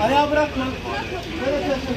Ayağı bırakma. Böyle çalışıyorsun.